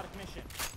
dark mission.